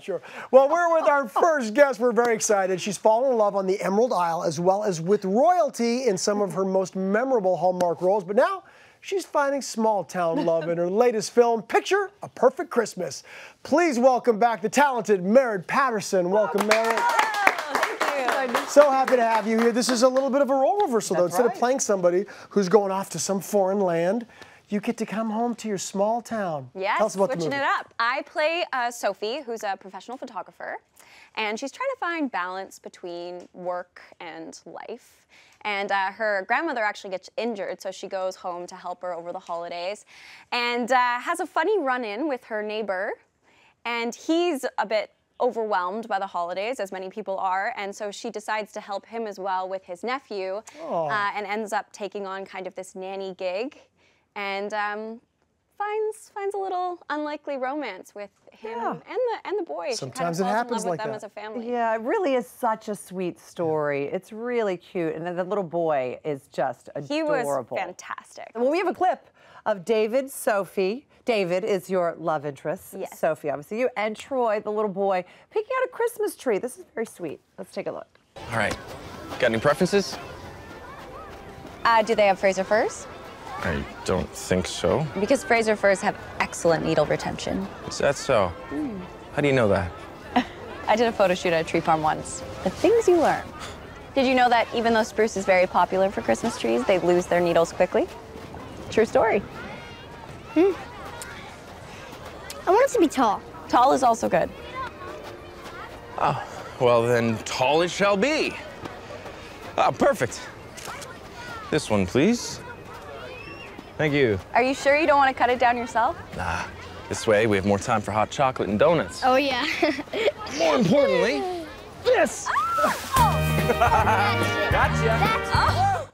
not sure. Well, we're with our first guest. We're very excited. She's fallen in love on the Emerald Isle as well as with royalty in some of her most memorable Hallmark roles. But now she's finding small town love in her latest film, Picture a Perfect Christmas. Please welcome back the talented Merritt Patterson. Welcome, Merritt. So happy to have you here. This is a little bit of a role reversal, though. Instead right. of playing somebody who's going off to some foreign land, you get to come home to your small town. Yes, Tell us about switching it up. I play uh, Sophie, who's a professional photographer, and she's trying to find balance between work and life. And uh, her grandmother actually gets injured, so she goes home to help her over the holidays, and uh, has a funny run-in with her neighbor, and he's a bit overwhelmed by the holidays, as many people are, and so she decides to help him as well with his nephew, uh, and ends up taking on kind of this nanny gig, and um, finds finds a little unlikely romance with him Yeah. and the and the boy. she Sometimes kind it of falls happens in love like with them that. as a family. Yeah, it really is such a sweet story. It's really cute, and then the little boy is just He was adorable. fantastic. Well, we have a clip of David, Sophie. David is your love interest. Yes. Sophie, obviously you, and Troy, the little boy, picking out a Christmas tree. This is very sweet. Let's take a look. All right. Got any preferences? Uh, do they have Fraser firs? I don't think so. Because Fraser firs have excellent needle retention. Is that so? How do you know that? I did a photo shoot at a tree farm once. The things you learn. Did you know that even though spruce is very popular for Christmas trees, they lose their needles quickly? True story. Hmm. I want it to be tall. Tall is also good. Well, then, tall it shall be. Ah, perfect. This one, please. Thank you. Are you sure you don't want to cut it down yourself? Nah, this way we have more time for hot chocolate and donuts. Oh yeah. More importantly, this. Gotcha. Oh.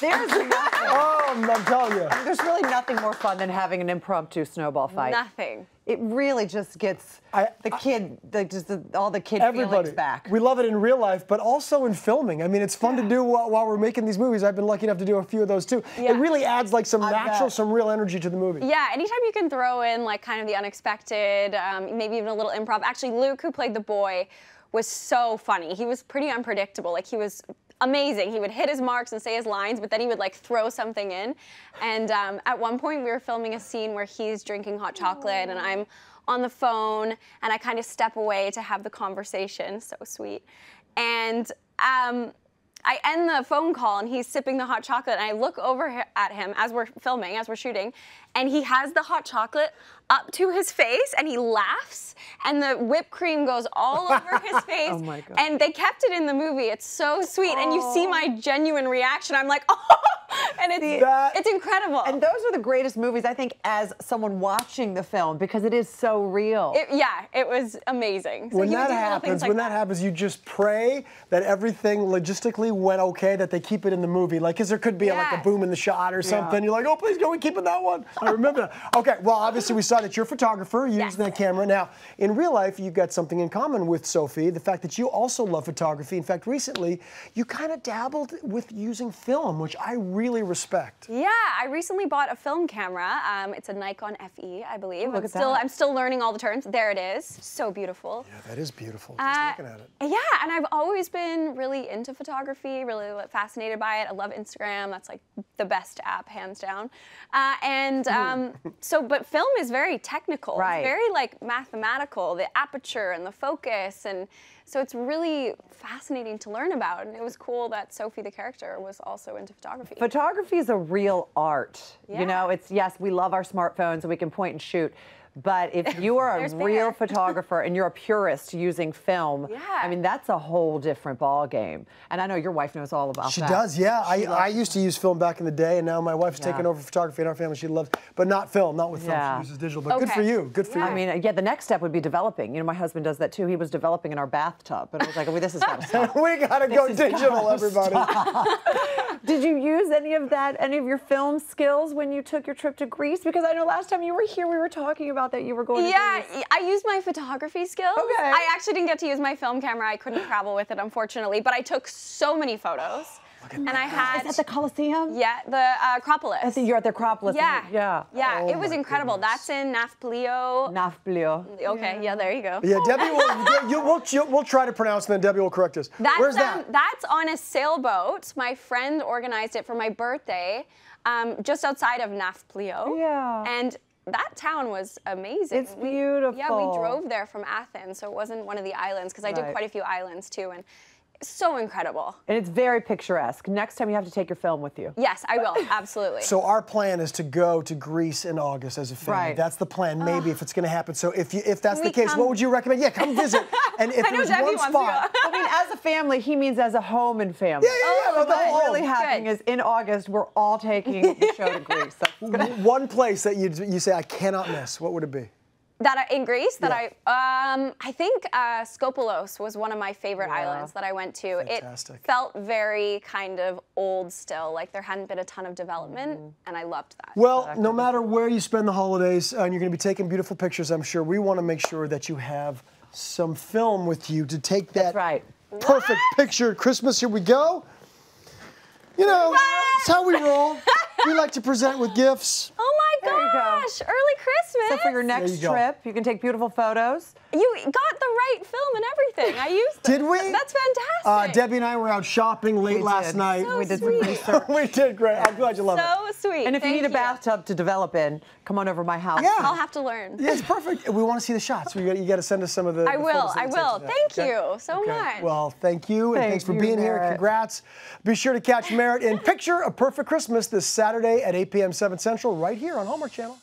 There's nothing, Oh, I'm telling you. there's really nothing more fun than having an impromptu snowball fight. Nothing. It really just gets I- the kid, the, just the, all the kid Everybody. feelings back. We love it in real life, but also in filming. I mean, it's fun to do while, while we're making these movies. I've been lucky enough to do a few of those too. Yeah. It really adds like some I natural, bet. some real energy to the movie. Yeah, anytime you can throw in like kind of the unexpected, um, maybe even a little improv. Actually, Luke, who played the boy, was so funny. He was pretty unpredictable. Like he was amazing. He would hit his marks and say his lines, but then he would like throw something in. And um, at one point, we were filming a scene where he's drinking hot chocolate and I'm on the phone, and I kind of step away to have the conversation. So sweet. And um, I end the phone call and he's sipping the hot chocolate and I look over at him as we're filming, as we're shooting, and he has the hot chocolate up to his face and he laughs and the whipped cream goes all over his face. Oh my God. And they kept it in the movie. It's so sweet and you see my genuine reaction. I'm like, oh, and it's That- it's incredible. And those are the greatest movies, I think, as someone watching the film because it is so real. It- yeah, it was amazing. So when that happens, things like when that, happens, you just pray that everything logistically went okay, that they keep it in the movie. Like, because there could be a, like a boom in the shot or something. You're like, oh, please go and keep it that one. I remember that. Okay, well, obviously we saw that you're a photographer, you're Yes. using that camera. Now, in real life, you've got something in common with Sophie, the fact that you also love photography. In fact, recently, you kind of dabbled with using film, which I really respect. Yeah, I recently bought a film camera. Um, it's a Nikon FE, I believe. look I'm at still that. I'm still learning all the terms. There it is. So beautiful. Yeah, that is beautiful, just Uh, looking at it. Yeah, and I've always been really into photography, really fascinated by it. I love Instagram. That's like the best app, hands down. Uh, and um, so, but film is very technical. Right. It's very like mathematical, the aperture and the focus. And so it's really fascinating to learn about. And it was cool that Sophie, the character, was also into photography. Photography is a real art. Yeah. You know, it's yes, we love our smartphones and we can point and shoot. But if you are a real Bear. photographer and you're a purist using film, Yeah. I mean that's a whole different ball game. And I know your wife knows all about She that. She does, yeah. I, She I loves- used to use film back in the day, and now my wife's Yeah. taken over photography in our family. She loves, but not film, not with film. Yeah. She uses digital. But good for you. Good for Yeah. you. I mean, uh, yeah, the next step would be developing. You know, my husband does that too. He was developing in our bathtub, and I was like, well, this has got to stop. we gotta go digital, gotta everybody. Did you use any of that, any of your film skills when you took your trip to Greece? Because I know last time you were here, we were talking about that you were going to Yeah, I used my photography skills. Okay. I actually didn't get to use my film camera. I couldn't travel with it, unfortunately, but I took so many photos. and I had Is that the Coliseum? yeah the uh, Acropolis. I think you're at the Acropolis. yeah, Yeah. yeah. Oh it was incredible. goodness. That's in Nafplio. Nafplio. Okay, yeah. there you go. Yeah, Debbie will. you, we'll, you- we'll try to pronounce, and then Debbie will correct us. That's, Where's um, that? that's on a sailboat. My friend organized it for my birthday, um, just outside of Nafplio. Yeah. And that town was amazing. It's We- beautiful. yeah, we drove there from Athens, so it wasn't one of the islands because I did quite a few islands too, and so incredible. And it's very picturesque. Next time you have to take your film with you. Yes, I will absolutely. So our plan is to go to Greece in August as a family. Right. That's the plan, maybe if it's going to happen. So if you, if that's Can the case, come? what would you recommend? Yeah, come visit. And if I know there's Debbie one wants to go. spot, I mean, as a family, he means as a home and family. Yeah, yeah, yeah, oh, So the whole what's really happening Good. is in August, we're all taking the show to Greece. That's gonna- one place that you you say I cannot miss, what would it be? That I, in Greece, that Yeah. I, um, I think uh, Skopelos was one of my favorite Yeah. islands that I went to. Fantastic. It felt very kind of old still, like there hadn't been a ton of development, Mm-hmm. and I loved that. Well, no matter where you spend the holidays, uh, and you're going to be taking beautiful pictures, I'm sure. We want to make sure that you have some film with you to take that That's right. perfect picture Christmas. Here we go. You know, it's how we roll. we like to present with gifts. Gosh, early Christmas! So for your next you trip, you can take beautiful photos. you got the right film and everything. I used. Did we? That's fantastic. Uh, Debbie and I were out shopping late We last did. night. So we did some sweet. research. we did great. I'm glad you love it. So sweet. And if you need a bathtub to develop in, come on over to my house. Yeah. I'll have to learn. Yeah, it's perfect. We want to see the shots. We got, you got to send us some of the. I the will. photos I will. Thank okay? you so Okay. much. Well, thank you, and Thank thanks for you, being here. Congrats. Be sure to catch Merritt in Picture a Perfect Christmas this Saturday at 8 p.m. 7 Central, right here on Hallmark Channel.